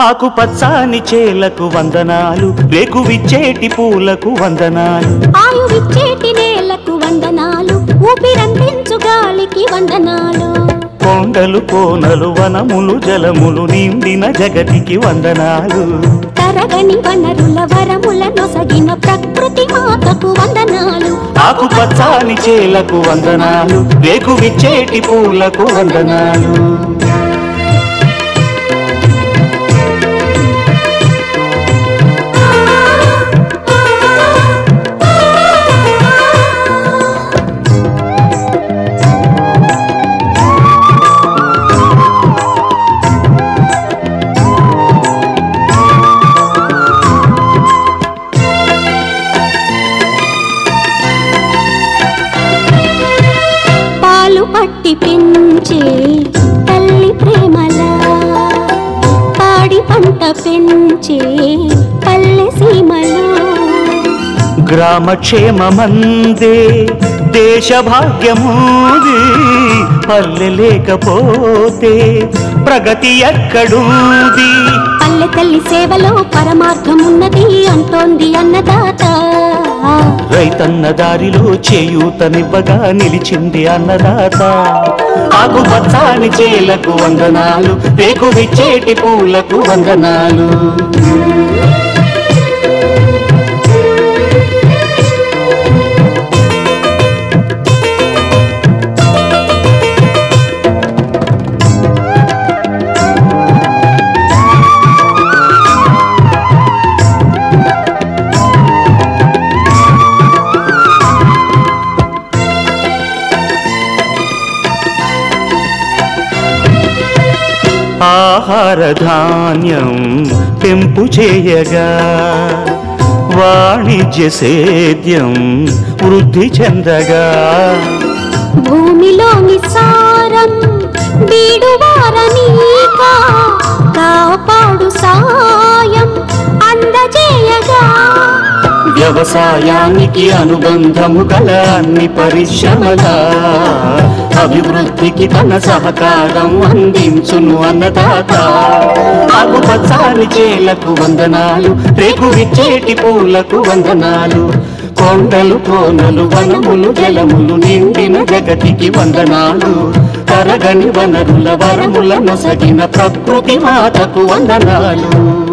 ఆకుపచ్చాని చేలకు వందనాలు రేకువిచ్చేటి పూలకు వందనాలు. ఆయువిచ్చేటి నేలకు వందనాలు ఊపిరందించు గాలికి వందనాలు. కొండలు కోనలు వనములు జలములు నిండిన జగతికి వందనాలు. తరగని వనరుల వరముల నొసగిన ప్రకృతి మాతకు వందనాలు. ఆకుపచ్చాని చేలకు వందనాలు రేకువిచ్చేటి పూలకు వందనాలు. పట్టి పెంచే తల్లి ప్రేమలా. పాడి పంట పెంచే పల్లె సీమలో. గ్రామక్షేమమందే దేశ భాగ్యమూది పల్లె లేకపోతే ప్రగతి ఎక్కడుంది? పల్లె తల్లి సేవలో పరమార్థమున్నది అంటోంది అన్నదాత. రైతన్న దారిలో చేయూతనివ్వగా నిలిచింది అన్నదాత. ఆకుపచ్చాని చేలకు వందనాలు రేకు విచ్చేటి పూలకు వందనాలు. ఆహార ధాన్యం పెంపు చేయగా వాణిజ్య సేద్యం వృద్ధి చెందగా. భూమిలోని సారం బీడువారనీక కాపాడు సాయం అందజేయగా. వ్యవసాయానికి అనుబంధము గల అన్ని పరిశ్రమల అభివృద్ధికి తన సహకారం అందించును అన్నదాత. ఆకుపచ్చాని చేలకు వందనాలు రేపు విచ్చేటి పూలకు వందనాలు. కొండలు కోనలు వనములు జలములు నిండిన జగతికి వందనాలు. తరగని వనరుల వరముల నొసగిన ప్రకృతి మాతకు వందనాలు.